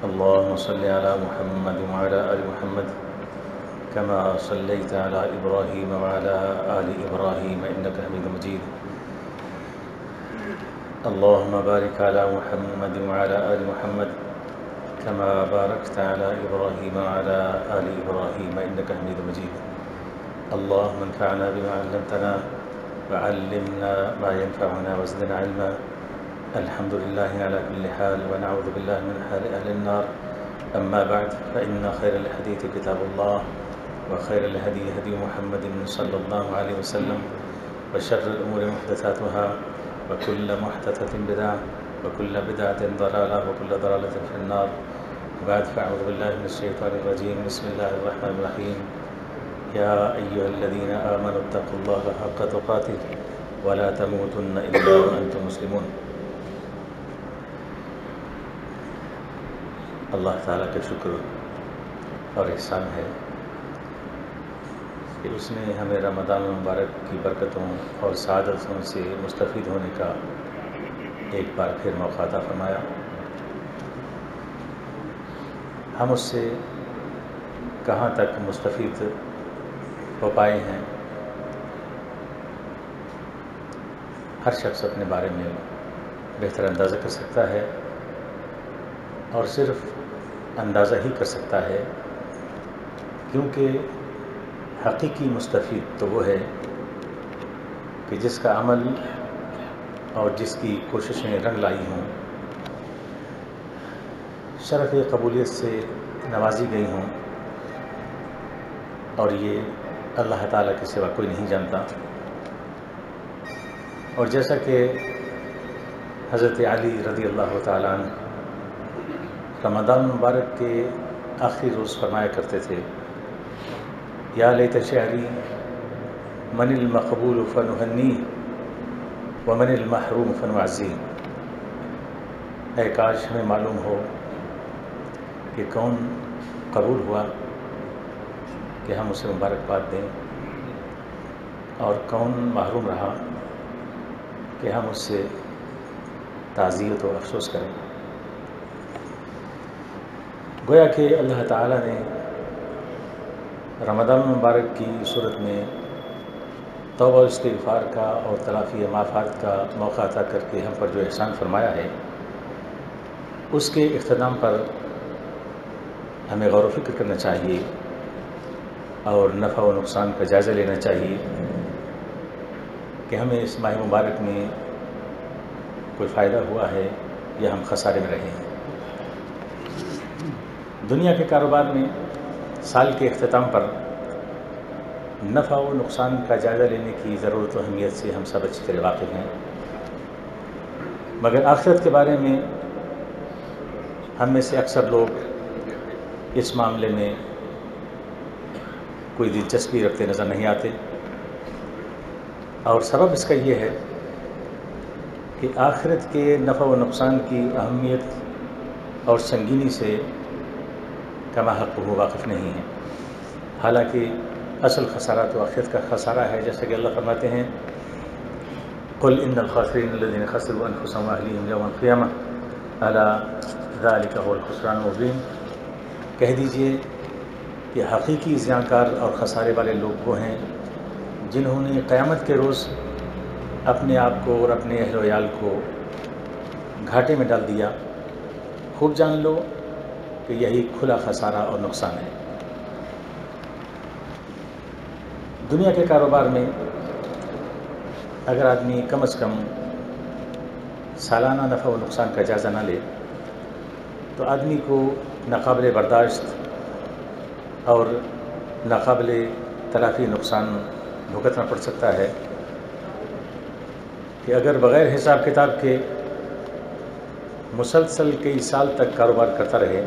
اللهم صل على محمد وعلى آل محمد كما صليت على إبراهيم وعلى آل إبراهيم إنك حميد مجيد. اللهم بارك على محمد وعلى آل محمد كما باركت على إبراهيم وعلى آل إبراهيم إنك حميد مجيد. اللهم انفعنا بما علمتنا وعلمنا ما ينفعنا وزدنا علما. الحمد لله على كل حال ونعوذ بالله من حال أهل النار. أما بعد فإن خير الحديث كتاب الله وخير الهدي هدي محمد صلى الله عليه وسلم وشر الأمور محدثاتها وكل محدثة بدعة وكل بدعة ضلالة وكل ضلالة في النار. وبعد فأعوذ بالله من الشيطان الرجيم. بسم الله الرحمن الرحيم. يا أيها الذين آمنوا اتقوا الله حق تقاته ولا تموتن إلا وأنتم مسلمون. اللہ تعالیٰ کا شکر اور احسان ہے کہ اس نے ہمیں رمضان المبارک کی برکتوں اور سعادتوں سے مستفید ہونے کا ایک بار پھر موقع عطا فرمایا۔ ہم اس سے کہاں تک مستفید ہو پائے ہیں؟ ہر شخص اپنے بارے میں بہتر اندازہ کر سکتا ہے اور صرف اندازہ ہی کر سکتا ہے، کیونکہ حقیقی مستفید تو وہ ہے کہ جس کا عمل اور جس کی کوششیں رنگ لائی ہوں، شرف قبولیت سے نوازی گئی ہوں اور یہ اللہ تعالیٰ کے سوا کوئی نہیں جانتا۔ اور جیسا کہ حضرت علی رضی اللہ تعالیٰ عنہ رمضان مبارک کے آخری روز فرمایا کرتے تھے، یا لیت شعری من المقبول فنحنی و من المحروم فنعزی۔ اے کاش ہمیں معلوم ہو کہ کون قبول ہوا کہ ہم اسے مبارکباد دیں اور کون محروم رہا کہ ہم اس سے تعزیت و افسوس کریں۔ گویا کہ اللہ تعالیٰ نے رمضان مبارک کی صورت میں توبہ استغفار کا اور تلافی معافات کا موقع عطا کر کے ہم پر جو احسان فرمایا ہے، اس کے اختتام پر ہمیں غور و فکر کرنا چاہیے اور نفع و نقصان کا جائزہ لینا چاہیے کہ ہمیں اس ماہ مبارک میں کوئی فائدہ ہوا ہے یا ہم خسارے میں رہے۔ ہیں دنیا کے کاروبار میں سال کے اختتام پر نفع و نقصان کا جائزہ لینے کی ضرورت و اہمیت سے ہم سب اچھی طرح واقف ہیں۔ مگر آخرت کے بارے میں ہم میں سے اکثر لوگ اس معاملے میں کوئی دلچسپی رکھتے نظر نہیں آتے۔ اور سبب اس کا یہ ہے کہ آخرت کے نفع و نقصان کی اہمیت اور سنگینی سے کما حق وہ واقف نہیں ہے۔ حالانکہ اصل خسارہ تو آخرت کا خسارہ ہے، جیسا کہ اللہ فرماتے ہیں، قل ان الخاسرین الذين خسروا انفسهم واهليهم يوم القيامه الا ذلك هو الخسران المبين۔ کہہ دیجیے کہ حقیقی زیانکار اور خسارے والے لوگ وہ ہیں جنہوں نے قیامت کے روز اپنے آپ کو اور اپنے اہل و عیال کو گھاٹے میں ڈال دیا۔ خوب جان لو کہ یہی کھلا خسارہ اور نقصان ہے۔ دنیا کے کاروبار میں اگر آدمی کم از کم سالانہ نفع و نقصان کا جائزہ نہ لے، تو آدمی کو ناقابل برداشت اور ناقابل تلافی نقصان بھگتنا پڑ سکتا ہے کہ اگر بغیر حساب کتاب کے مسلسل کئی سال تک کاروبار کرتا رہے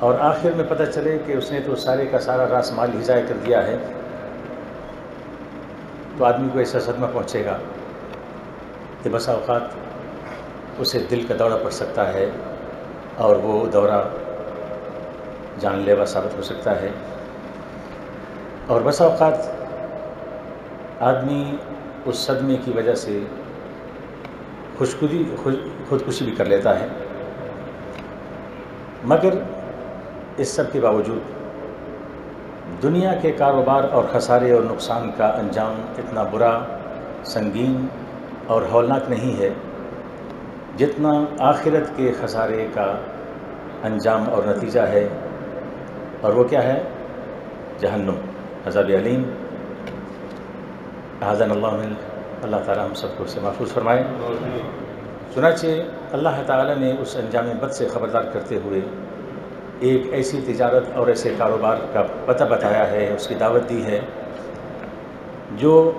اور آخر میں پتہ چلے کہ اس نے تو سارے کا سارا راس مال ہی ضائع کر دیا ہے، تو آدمی کو ایسا صدمہ پہنچے گا کہ بسا اوقات اسے دل کا دورہ پڑ سکتا ہے اور وہ دورہ جان لیوا ثابت ہو سکتا ہے۔ اور بسا اوقات آدمی اس صدمے کی وجہ سے خوشخودی خودکشی بھی کر لیتا ہے۔ مگر اس سب کے باوجود دنیا کے کاروبار اور خسارے اور نقصان کا انجام اتنا برا سنگین اور ہولناک نہیں ہے جتنا آخرت کے خسارے کا انجام اور نتیجہ ہے۔ اور وہ کیا ہے؟ جہنم۔ عذاب علیم۔ حضن اللہ اللہ تعالیٰ ہم سب کو اس سے محفوظ فرمائے۔ چنانچہ اللہ تعالیٰ نے اس انجام بد سے خبردار کرتے ہوئے ایک ایسی تجارت اور ایسے کاروبار کا پتہ بتایا ہے، اس کی دعوت دی ہے، جو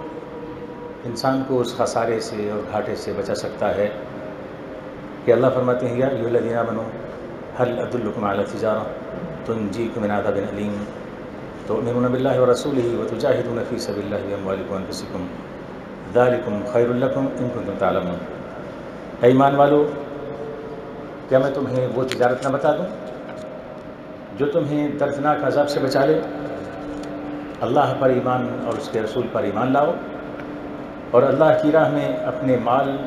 انسان کو اس خسارے سے اور گھاٹے سے بچا سکتا ہے۔ کہ اللہ فرماتے ہیں، یا یہ الدینہ بنو حل عبد الکم اعلیٰ تجارہ تم جی من عذاب علیم تو امن باللہ و رسول ہی و تجاہدون فی سب اللہ علیکم انفسکم۔ ذالکم خیر الکم ان کنتم تعلمون۔ اے ایمان والو، کیا میں تمہیں وہ تجارت نہ بتا دوں؟ جو تمہیں دردناک عذاب سے بچا لے۔ اللہ پر ایمان اور اس کے رسول پر ایمان لاؤ۔ اور اللہ کی راہ میں اپنے مال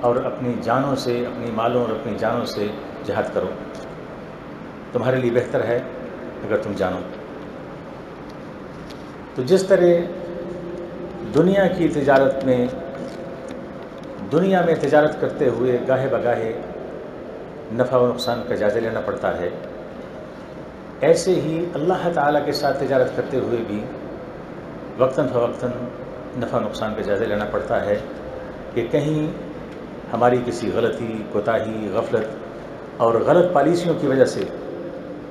اور اپنی جانوں سے، اپنی مالوں اور اپنی جانوں سے جہاد کرو۔ تمہارے لیے بہتر ہے اگر تم جانو۔ تو جس طرح دنیا کی تجارت میں، دنیا میں تجارت کرتے ہوئے گاہے بگاہے نفع و نقصان کا جائزہ لینا پڑتا ہے ایسے ہی اللہ تعالیٰ کے ساتھ تجارت کرتے ہوئے بھی وقتاً فوقتاً نفع نقصان کا جائزہ لینا پڑتا ہے کہ کہیں ہماری کسی غلطی، کوتاہی، غفلت اور غلط پالیسیوں کی وجہ سے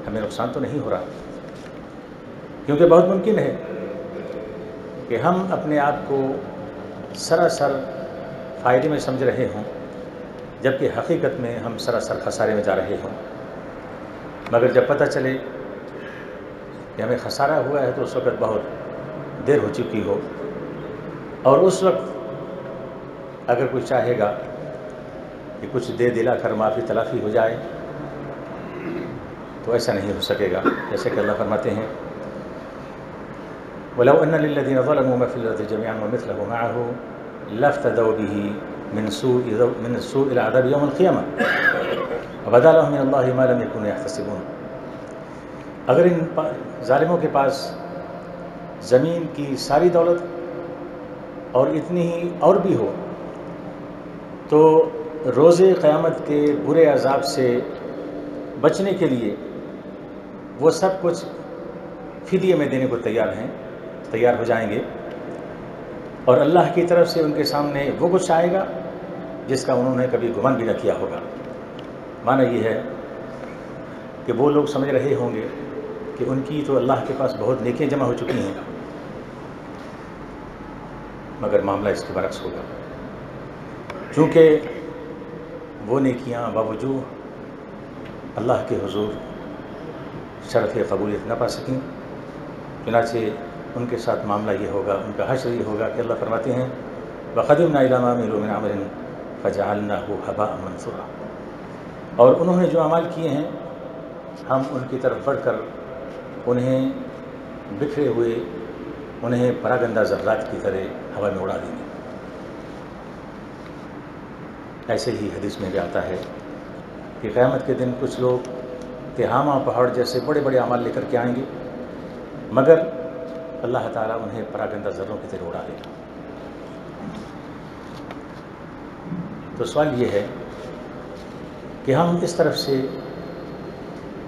ہمیں نقصان تو نہیں ہو رہا۔ کیونکہ بہت ممکن ہے کہ ہم اپنے آپ کو سراسر فائدے میں سمجھ رہے ہوں، جبکہ حقیقت میں ہم سراسر خسارے میں جا رہے ہوں۔ مگر جب پتہ چلے کہ ہمیں خسارہ ہوا ہے تو اس وقت بہت دیر ہو چکی ہو۔ اور اس وقت اگر کوئی چاہے گا کہ کچھ دے دلا کر معافی تلافی ہو جائے تو ایسا نہیں ہو سکے گا۔ جیسے کہ اللہ فرماتے ہیں، ولو ان للذين ظلموا ما في الارض جميعا ومثله معه لافتدوا به من سوء من سوء العذاب يوم القيامه وبدا لهم من الله ما لم يكونوا يحتسبون اگر ان ظالموں کے پاس زمین کی ساری دولت اور اتنی ہی اور بھی ہو، تو روز قیامت کے برے عذاب سے بچنے کے لیے وہ سب کچھ فدیے میں دینے کو تیار ہیں، تیار ہو جائیں گے۔ اور اللہ کی طرف سے ان کے سامنے وہ کچھ آئے گا جس کا انہوں نے کبھی گمن بھی نہ کیا ہوگا۔ معنی یہ ہے کہ وہ لوگ سمجھ رہے ہوں گے کہ ان کی تو اللہ کے پاس بہت نیکیاں جمع ہو چکی ہیں۔ مگر معاملہ اس کے برعکس ہوگا چونکہ وہ نیکیاں باوجود اللہ کے حضور شرف قبولیت نہ پا سکیں۔ چنانچہ ان کے ساتھ معاملہ یہ ہوگا، ان کا حشر یہ ہوگا کہ اللہ فرماتے ہیں بقدم نا علامہ من عمر فجعلنا ہو حبا منصورا اور انہوں نے جو عمال کیے ہیں، ہم ان کی طرف بڑھ کر انہیں بکھرے ہوئے، انہیں پراگندہ ذرات کی طرح ہوا میں اڑا دیں گے۔ ایسے ہی حدیث میں بھی آتا ہے کہ قیامت کے دن کچھ لوگ تہامہ پہاڑ جیسے بڑے بڑے عمال لے کر کے آئیں گے، مگر اللہ تعالیٰ انہیں پراگندہ ذروں کی طرح اڑا دے گا۔ تو سوال یہ ہے کہ ہم اس طرف سے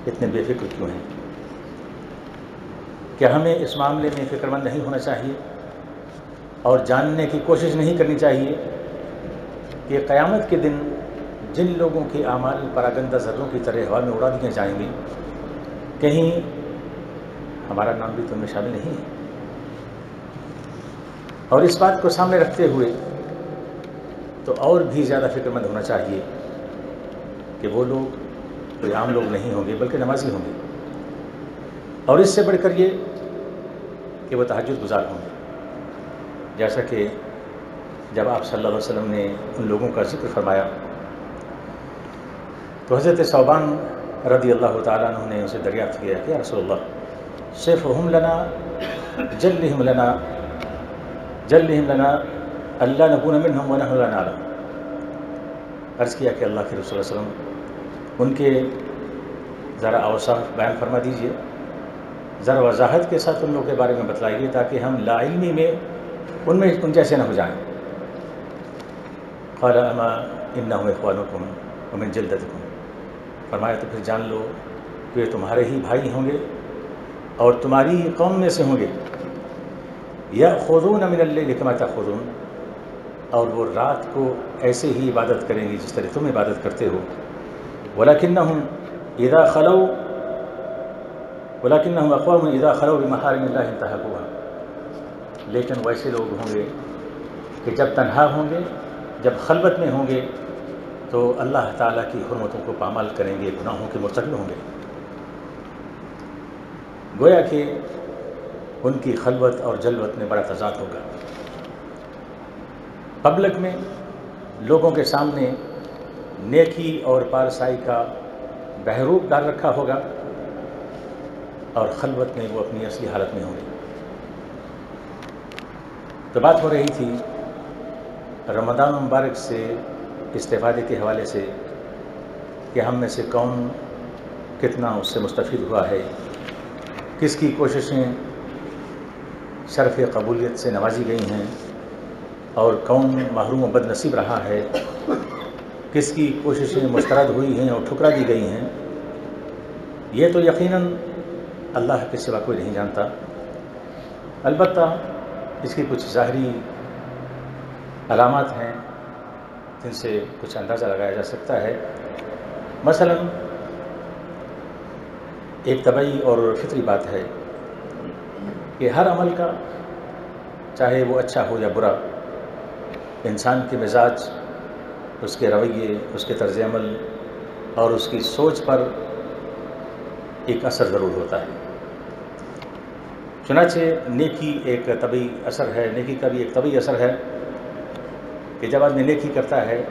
اتنے بے فکر کیوں ہیں؟ کہ ہمیں اس معاملے میں فکر مند نہیں ہونا چاہیے اور جاننے کی کوشش نہیں کرنی چاہیے کہ قیامت کے دن جن لوگوں کے اعمال پراگندہ ذروں کی طرح ہوا میں اڑا دیے جائیں گے، کہیں ہمارا نام بھی تو میں شامل نہیں ہے۔ اور اس بات کو سامنے رکھتے ہوئے تو اور بھی زیادہ فکر مند ہونا چاہیے کہ وہ لوگ کوئی عام لوگ نہیں ہوں گے، بلکہ نمازی ہوں گے۔ اور اس سے بڑھ کر یہ کہ وہ تحجد گزار ہوں گے۔ جیسا کہ جب آپ صلی اللہ علیہ وسلم نے ان لوگوں کا ذکر فرمایا، تو حضرت صوبان رضی اللہ تعالیٰ عنہ نے اسے دریافت کیا کہ رسول اللہ صرف ہم لنا، جلہم لنا جلہم لنا، اللہ نکون منہم ونحن لا نعلم۔ عرض کیا کہ اللہ کے رسول صلی اللہ علیہ وسلم، ان کے ذرا اوصاف بیان فرما دیجیے۔ ذرا وضاحت کے ساتھ ان لوگوں کے بارے میں بتلائیے تاکہ ہم لا علمی میں ان میں ان جیسے نہ ہو جائیں۔ قال اما انہم اخوانکم ومن جلدتکم۔ فرمایا تو پھر جان لو کہ یہ تمہارے ہی بھائی ہوں گے اور تمہاری ہی قوم میں سے ہوں گے۔ یا خودون من اللہ کما تاخذون اور وہ رات کو ایسے ہی عبادت کریں گی جس طرح تم عبادت کرتے ہو۔ ولاکنہم اذا خلو ولاکنہم اقوام اذا خلو بمحارم اللہ انتہقوها لیکن ویسے لوگ ہوں گے کہ جب تنہا ہوں گے، جب خلوت میں ہوں گے، تو اللہ تعالیٰ کی حرمتوں کو پامال کریں گے، گناہوں کے مرتکب ہوں گے۔ گویا کہ ان کی خلوت اور جلوت میں بڑا تضاد ہوگا۔ پبلک میں لوگوں کے سامنے نیکی اور پارسائی کا بہروپ ڈال رکھا ہوگا۔ اور خلوت میں وہ اپنی اصلی حالت میں ہوں گے تو بات ہو رہی تھی، رمضان مبارک سے استفادے کے حوالے سے کہ ہم میں سے کون کتنا اس سے مستفید ہوا ہے، کس کی کوششیں شرف قبولیت سے نوازی گئی ہیں، اور کون محروم و بد نصیب رہا ہے، کس کی کوششیں مسترد ہوئی ہیں اور ٹھکرا دی گئی ہیں، یہ تو یقیناً اللہ کے سوا کوئی نہیں جانتا۔ البتہ اس کی کچھ ظاہری علامات ہیں جن سے کچھ اندازہ لگایا جا سکتا ہے۔ مثلا، ایک طبعی اور فطری بات ہے کہ ہر عمل کا، چاہے وہ اچھا ہو یا برا، انسان کے مزاج، اس کے رویے، اس کے طرز عمل اور اس کی سوچ پر ایک اثر ضرور ہوتا ہے۔ چنانچہ نیکی ایک طبعی اثر ہے، نیکی کا بھی ایک طبعی اثر ہے کہ جب آدمی نیکی کرتا ہے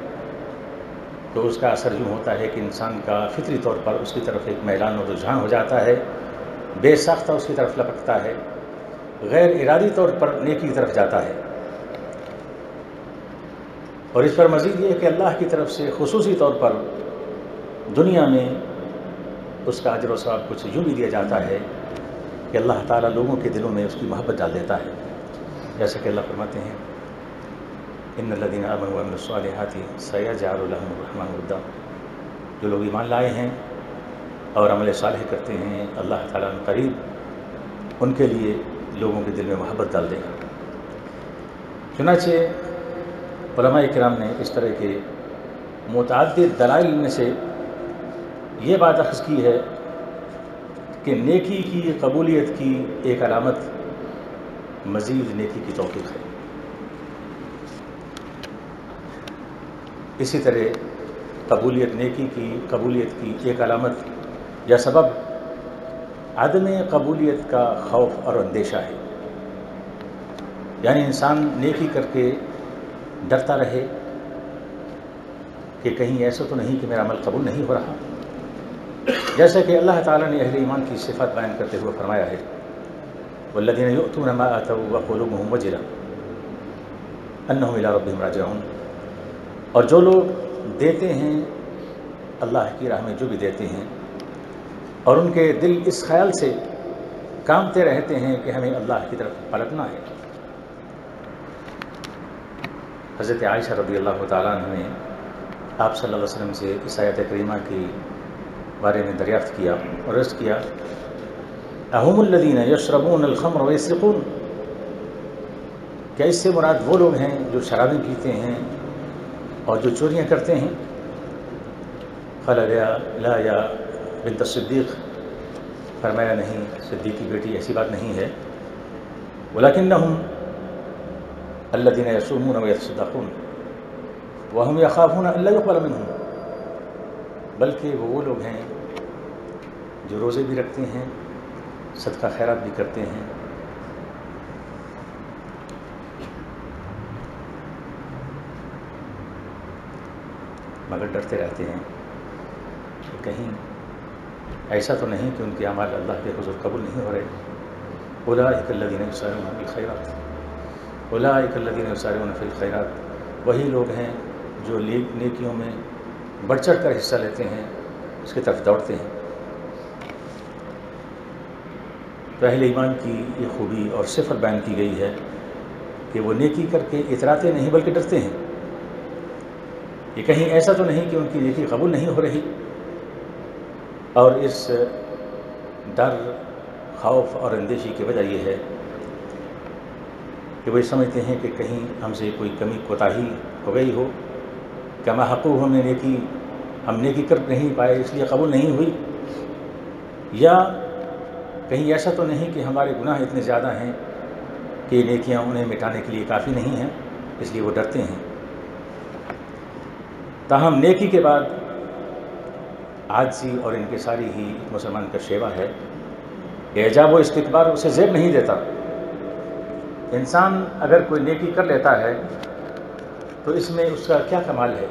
تو اس کا اثر یوں ہوتا ہے کہ انسان کا فطری طور پر اس کی طرف ایک میلان و رجحان ہو جاتا ہے، بے ساختہ اس کی طرف لپکتا ہے، غیر ارادی طور پر نیکی کی طرف جاتا ہے۔ اور اس پر مزید یہ کہ اللہ کی طرف سے خصوصی طور پر دنیا میں اس کا اجر و ثواب کچھ یوں بھی دیا جاتا ہے کہ اللہ تعالیٰ لوگوں کے دلوں میں اس کی محبت ڈال دیتا ہے۔ جیسا کہ اللہ فرماتے ہیں، ان الدین امن و امن الصالحاتی سیاجار الحم الرحمٰن الدا جو لوگ ایمان لائے ہیں اور عمل صالح کرتے ہیں، اللہ تعالیٰ قریب ان کے لیے لوگوں کے دل میں محبت ڈال دے گا۔ چنانچہ علماء کرام نے اس طرح کے متعدد دلائل میں سے یہ بات اخذ کی ہے کہ نیکی کی، قبولیت کی ایک علامت مزید نیکی کی توفیق ہے۔ اسی طرح قبولیت نیکی کی، قبولیت کی ایک علامت یا سبب عدم قبولیت کا خوف اور اندیشہ ہے۔ یعنی انسان نیکی کر کے ڈرتا رہے کہ کہیں ایسا تو نہیں کہ میرا عمل قبول نہیں ہو رہا۔ جیسا کہ اللہ تعالیٰ نے اہل ایمان کی صفت بیان کرتے ہوئے فرمایا ہے والذین یؤتون ما آتوا وقلوبهم وجلہ انہم الى ربهم راجعون۔ اور جو لوگ دیتے ہیں، اللہ کی راہ میں جو بھی دیتے ہیں، اور ان کے دل اس خیال سے کامتے رہتے ہیں کہ ہمیں اللہ کی طرف پلٹنا ہے۔ حضرت عائشہ رضی اللہ تعالیٰ نے آپ صلی اللہ علیہ وسلم سے عیسائیت کریمہ کی بارے میں دریافت کیا اور عرض کیا احم الدین یشربون الخمر ویسرقون کیا اس سے مراد وہ لوگ ہیں جو شرابیں پیتے ہیں اور جو چوریاں کرتے ہیں؟ خلا لا یا بنت صدیق فرمایا، نہیں صدیق کی بیٹی ایسی بات نہیں ہے۔ ولاکنہم الذین یصومون ویتصدقون، وہم یخافون اللہ یقبل منہم، بلکہ وہ وہ لوگ ہیں جو روزے بھی رکھتے ہیں، صدقہ خیرات بھی کرتے ہیں۔ مگر ڈرتے رہتے ہیں۔ کہ کہیں ایسا تو نہیں کہ ان کے اعمال اللہ کے حضور قبول نہیں ہو رہے۔ اولا اک الدین فی الخیرات۔ اولا اک الدین فی الخیرات۔ وہی لوگ ہیں جو نیکیوں میں بڑھ چڑھ کر حصہ لیتے ہیں، اس کی طرف دوڑتے ہیں۔ تو اہل ایمان کی یہ خوبی اور صفر بیان کی گئی ہے کہ وہ نیکی کر کے اتراتے نہیں بلکہ ڈرتے ہیں۔ یہ کہیں ایسا تو نہیں کہ ان کی نیکی قبول نہیں ہو رہی۔ اور اس ڈر، خوف اور اندیشی کی وجہ یہ ہے کہ وہ سمجھتے ہیں کہ کہیں ہم سے کوئی کمی کوتاہی ہو گئی ہو۔ کہ حقوق ہم نے نیکی، ہم نیکی کر نہیں پائے اس لیے قبول نہیں ہوئی۔ یا کہیں ایسا تو نہیں کہ ہمارے گناہ اتنے زیادہ ہیں کہ نیکیاں انہیں مٹانے کے لیے کافی نہیں ہیں، اس لیے وہ ڈرتے ہیں۔ تاہم نیکی کے بعد آجزی اور ان کے ساری ہی مسلمان کا شیوا ہے۔ اعجاب و استقبال اسے زیب نہیں دیتا۔ انسان اگر کوئی نیکی کر لیتا ہے تو اس میں اس کا کیا کمال ہے؟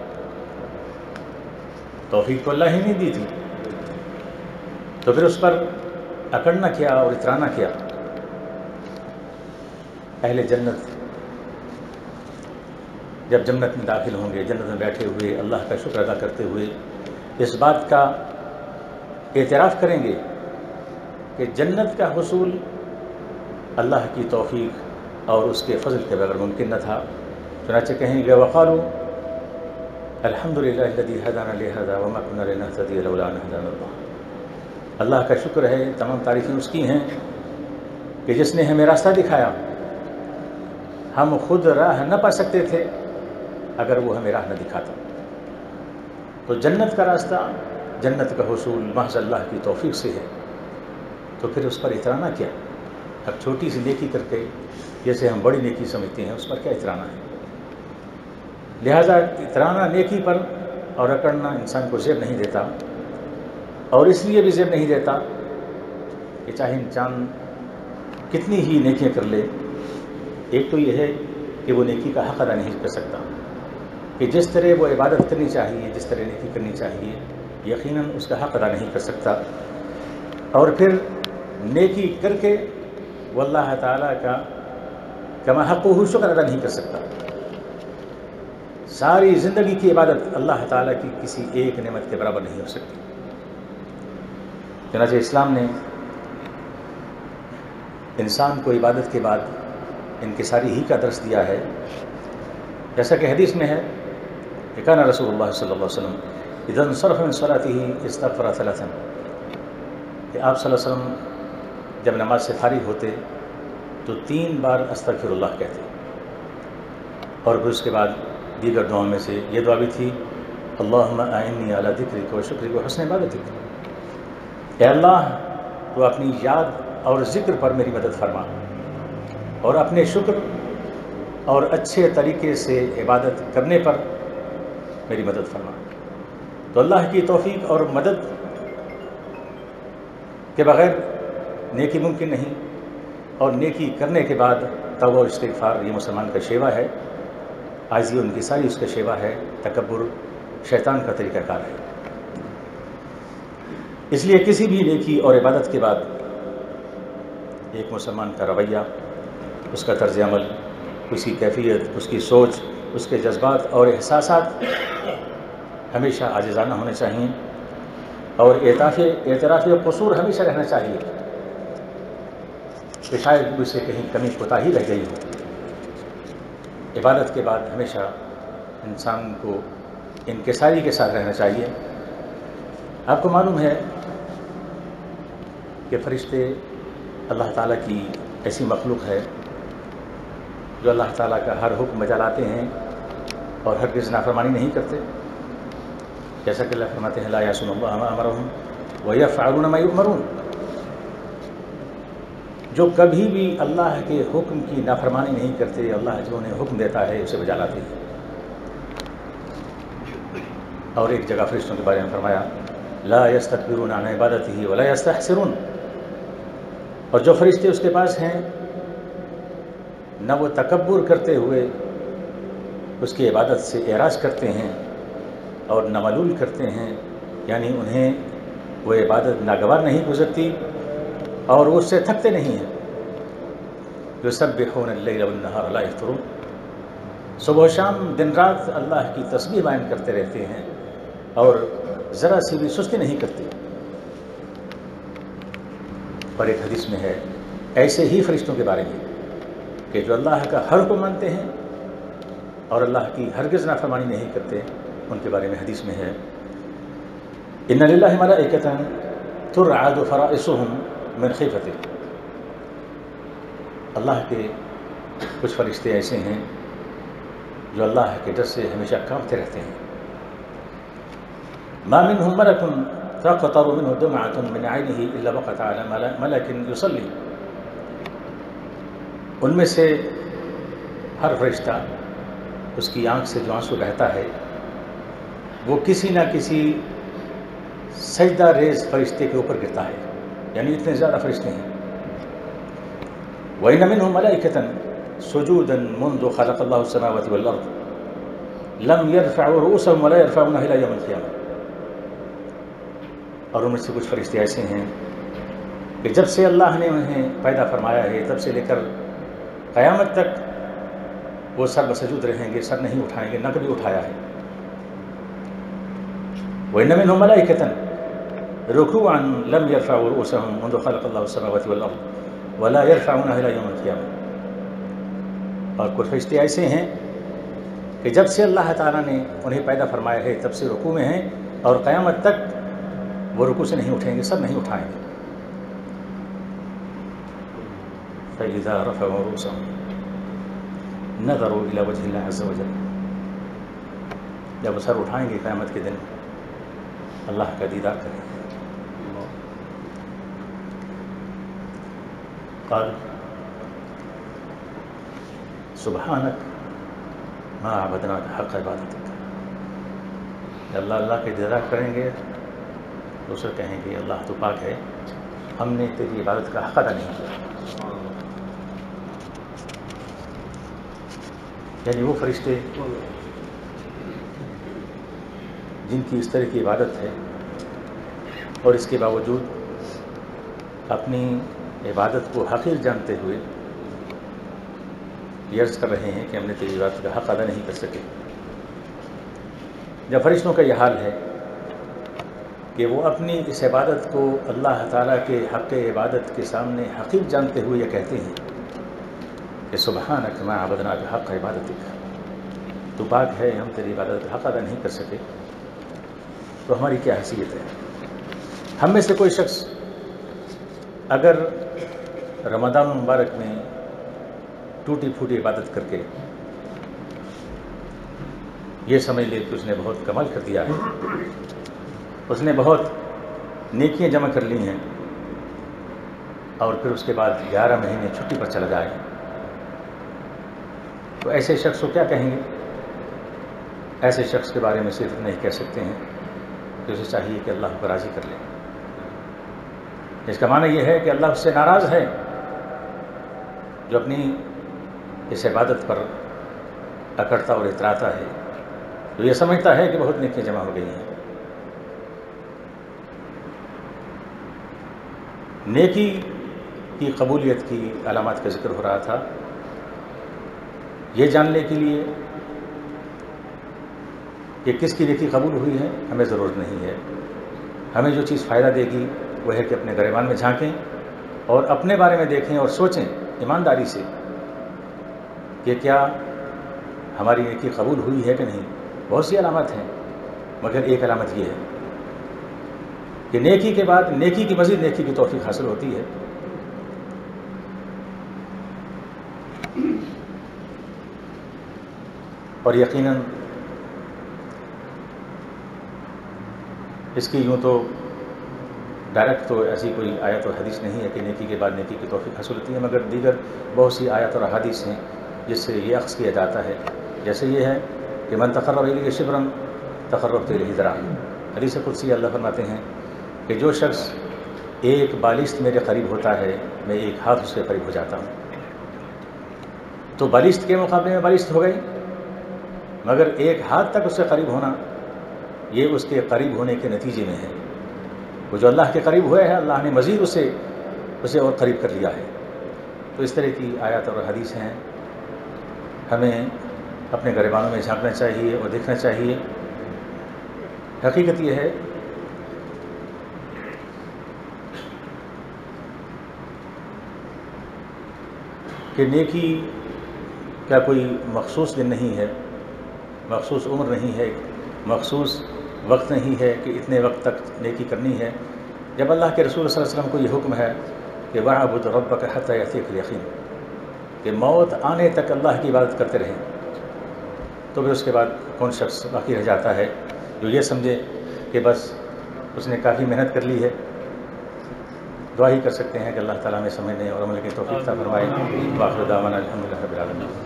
توفیق تو اللہ ہی نہیں دی تھی۔ تو پھر اس پر اکڑنا کیا اور اترانا کیا؟ اہل جنت جب جنت میں داخل ہوں گے، جنت میں بیٹھے ہوئے، اللہ کا شکر ادا کرتے ہوئے اس بات کا اعتراف کریں گے کہ جنت کا حصول اللہ کی توفیق اور اس کے فضل کے بغیر ممکن نہ تھا۔ چنانچہ کہیں گے وقالو الحمد للہ حدان لہٰذا وما كنا لنهتدي لولا ان هدانا اللہ اللہ کا شکر ہے تمام تاریخیں اس کی ہیں کہ جس نے ہمیں راستہ دکھایا، ہم خود راہ نہ پا سکتے تھے اگر وہ ہمیں راہ نہ دکھاتا۔ تو جنت کا راستہ، جنت کا حصول محض اللہ کی توفیق سے ہے۔ تو پھر اس پر اترانا کیا؟ اب چھوٹی سی نیکی کر کے، جیسے ہم بڑی نیکی سمجھتے ہیں، اس پر کیا اترانا ہے؟ لہذا اترانا نیکی پر اور اکڑنا انسان کو زیب نہیں دیتا۔ اور اس لیے بھی زیب نہیں دیتا کہ چاہے انسان کتنی ہی نیکیاں کر لے، ایک تو یہ ہے کہ وہ نیکی کا حق ادا نہیں کر سکتا۔ کہ جس طرح وہ عبادت کرنی چاہیے، جس طرح نیکی کرنی چاہیے، یقیناً اس کا حق ادا نہیں کر سکتا۔ اور پھر نیکی کر کے وہ اللہ تعالیٰ کا کما حق و شکر ادا نہیں کر سکتا۔ ساری زندگی کی عبادت اللہ تعالیٰ کی کسی ایک نعمت کے برابر نہیں ہو سکتی۔ چنانچہ اسلام نے انسان کو عبادت کے بعد ان کے ساری ہی کا درس دیا ہے۔ جیسا کہ حدیث میں ہے کہ کہنا رسول اللہ صلی اللہ علیہ وسلم ادن صرف صلاحی ہی استغفر ثلاثا۔ کہ آپ صلی اللہ علیہ وسلم جب نماز سے فارغ ہوتے تو تین بار استغفر اللہ کہتے۔ اور پھر اس کے بعد دیگر دعاؤں میں سے یہ دعا بھی تھی اللہ آئینی اعلیٰ ذکری کو شکری کو حسن عبادت اے اللہ، تو اپنی یاد اور ذکر پر میری مدد فرما۔ اور اپنے شکر اور اچھے طریقے سے عبادت کرنے پر میری مدد فرما۔ تو اللہ کی توفیق اور مدد کے بغیر نیکی ممکن نہیں، اور نیکی کرنے کے بعد توبہ و استغفار، یہ مسلمان کا شیوا ہے۔ آج ان کی ساری اس کا شیوا ہے۔ تکبر شیطان کا طریقہ کار ہے۔ اس لیے کسی بھی نیکی اور عبادت کے بعد ایک مسلمان کا رویہ، اس کا طرز عمل، اس کی کیفیت، اس کی سوچ، اس کے جذبات اور احساسات ہمیشہ عاجزانہ ہونے چاہئیں اور اعتراف اعتراف قصور ہمیشہ رہنا چاہیے کہ شاید اسے کہیں کمی کوتا ہی رہ گئی ہو۔ عبادت کے بعد ہمیشہ انسان کو انکساری کے ساتھ رہنا چاہیے آپ کو معلوم ہے کہ فرشتے اللہ تعالیٰ کی ایسی مخلوق ہے جو اللہ تعالیٰ کا ہر حکم بجا لاتے ہیں اور ہر کس نافرمانی نہیں کرتے؟ جیسا کہ اللہ فرماتے ہیں، لا یاسن اللہ امرحم وہ یا فارون مرون جو کبھی بھی اللہ کے حکم کی نافرمانی نہیں کرتے، اللہ جو انہیں حکم دیتا ہے، اسے بجا لاتے ہیں۔ اور ایک جگہ فرشتوں کے بارے میں فرمایا، لا يستكبرون عن عبادته ولا يستحسرون اور جو فرشتے اس کے پاس ہیں، نہ وہ تکبر کرتے ہوئے اس کی عبادت سے اعراض کرتے ہیں اور نہ ملول کرتے ہیں یعنی انہیں وہ عبادت ناگوار نہیں گزرتی اور وہ اس سے تھکتے نہیں ہیں۔ جو سب بےخون اللہ النہار اللہ اخترون صبح و شام، دن رات اللہ کی تسبیح بیان کرتے رہتے ہیں اور ذرا سی بھی سستی نہیں کرتے۔ اور ایک حدیث میں ہے، ایسے ہی فرشتوں کے بارے میں، کہ جو اللہ کا ہر کو مانتے ہیں اور اللہ کی ہرگز نافرمانی نہیں کرتے، ان کے بارے میں حدیث میں ہے۔ ان للہ ملائکۃ ترعد فرائصهم من خیفته۔ اللہ کے کچھ فرشتے ایسے ہیں جو اللہ کے ڈر سے ہمیشہ کانپتے رہتے ہیں۔ ما منهم ملك تقطر منه دمعة من عينه إلا بقت على ملك يصلي. ان میں سے ہر فرشتہ اس کی آنکھ سے جو آنسو رہتا ہے وہ کسی نہ کسی سجدہ ریز فرشتے کے اوپر گرتا ہے یعنی اتنے زیادہ فرشتے ہیں وَإِنَّ مِنْهُمْ مَلَائِكَةً سُجُودًا مُنْدُ خَلَقَ اللَّهُ السَّمَاوَةِ وَالْأَرْضِ لَمْ يَرْفَعُوا رُؤُسَهُمْ وَلَا يَرْفَعُنَهِ لَا يَوْمَ الْقِيَامَةِ اور ان میں سے کچھ فرشتے ایسے ہیں کہ جب سے اللہ نے انہیں پیدا فرمایا ہے، تب سے لے کر قیامت تک وہ سر بسجود رہیں گے، سر نہیں اٹھائیں گے، نہ کبھی اٹھایا ہے۔ وَإِنَّ مِنْهُمْ مَلَائِكَةً رُكُوعًا لَمْ يَرْفَعُوا رُؤُسَهُمْ مُنْذُ خَلَقَ اللَّهُ السَّمَاوَاتِ وَالْأَرْضِ وَلَا يَرْفَعُونَ إِلَى يَوْمِ الْقِيَامَةِ۔ اور کچھ فرشتے ایسے ہیں کہ جب سے اللہ تعالیٰ نے انہیں پیدا فرمایا ہے، تب سے رکوع میں ہیں اور قیامت تک وہ رکو سے نہیں اٹھیں گے سب نہیں اٹھائیں گے فإذا رفعوا رؤوسهم نظروا إلى وجه الله عز وجل. جب سر اٹھائیں گے قیامت کے دن اللہ کا دیدار کریں گے قال سبحانك ما عبدناك حق عبادتك. اللہ اللہ کے دیدار کریں گے دوسرے کہیں گے اللہ تو پاک ہے، ہم نے تیری عبادت کا حق ادا نہیں کیا۔ یعنی وہ فرشتے جن کی اس طرح کی عبادت ہے اور اس کے باوجود اپنی عبادت کو حقیر جانتے ہوئے یہ عرض کر رہے ہیں کہ ہم نے تیری عبادت کا حق ادا نہیں کر سکے۔ جب فرشتوں کا یہ حال ہے کہ وہ اپنی اس عبادت کو اللہ تعالیٰ کے حق عبادت کے سامنے حقیق جانتے ہوئے یہ کہتے ہیں کہ سبحانک ما عبدنا بحق عبادتک۔ تو پاک ہے، ہم تیری عبادت کا حق ادا نہیں کر سکے۔ تو ہماری کیا حیثیت ہے؟ ہم میں سے کوئی شخص اگر رمضان مبارک میں ٹوٹی پھوٹی عبادت کر کے یہ سمجھ لے کہ اس نے بہت کمال کر دیا ہے۔ اس نے بہت نیکیاں جمع کر لی ہیں اور پھر اس کے بعد گیارہ مہینے چھٹی پر چلا جائے تو ایسے شخص کو کیا کہیں گے؟ ایسے شخص کے بارے میں صرف نہیں کہہ سکتے ہیں کہ اسے چاہیے کہ اللہ کو راضی کر لے۔ اس کا معنی یہ ہے کہ اللہ اس سے ناراض ہے۔ جو اپنی اس عبادت پر اکڑتا اور اتراتا ہے، تو یہ سمجھتا ہے کہ بہت نیکیاں جمع ہو گئی ہیں۔ نیکی کی قبولیت کی علامات کا ذکر ہو رہا تھا۔ یہ جاننے کے لیے کہ کس کی نیکی قبول ہوئی ہے، ہمیں ضرورت نہیں ہے۔ ہمیں جو چیز فائدہ دے گی، وہ ہے کہ اپنے گریبان میں جھانکیں اور اپنے بارے میں دیکھیں اور سوچیں ایمانداری سے کہ کیا ہماری نیکی قبول ہوئی ہے کہ نہیں۔ بہت سی علامات ہیں، مگر ایک علامت یہ ہے کہ نیکی کے بعد نیکی کی مزید نیکی کی توفیق حاصل ہوتی ہے۔ اور یقیناً اس کی یوں تو ڈائریکٹ تو ایسی کوئی آیت اور حدیث نہیں ہے کہ نیکی کے بعد نیکی کی توفیق حاصل ہوتی ہے، مگر دیگر بہت سی آیت اور حدیث ہیں جس سے یہ عکس کیا جاتا ہے۔ جیسے یہ ہے کہ من تقرب علی شبرم تقرب تو علیہ ذرا۔ حدیث قدسی اللہ فرماتے ہیں کہ جو شخص ایک بالشت میرے قریب ہوتا ہے، میں ایک ہاتھ اس کے قریب ہو جاتا ہوں۔ تو بالشت کے مقابلے میں بالشت ہو گئی، مگر ایک ہاتھ تک اس سے قریب ہونا، یہ اس کے قریب ہونے کے نتیجے میں ہے۔ وہ جو اللہ کے قریب ہوئے ہیں اللہ نے مزید اسے اسے اور قریب کر لیا ہے۔ تو اس طرح کی آیات اور حدیث ہیں۔ ہمیں اپنے گریبانوں میں جھانکنا چاہیے اور دیکھنا چاہیے۔ حقیقت یہ ہے کہ نیکی کا کوئی مخصوص دن نہیں ہے، مخصوص عمر نہیں ہے، مخصوص وقت نہیں ہے کہ اتنے وقت تک نیکی کرنی ہے۔ جب اللہ کے رسول صلی اللہ علیہ وسلم کو یہ حکم ہے کہ وہاں بدھ رب کا حت یقین یقین کہ موت آنے تک اللہ کی عبادت کرتے رہیں، تو پھر اس کے بعد کون شخص باقی رہ جاتا ہے جو یہ سمجھے کہ بس اس نے کافی محنت کر لی ہے۔ دعا ہی کر سکتے ہیں کہ اللہ تعالیٰ میں سمجھنے اور عمل کی توفیق فرمائے۔ باخر دعوانا الحمد للہ رب العالمین۔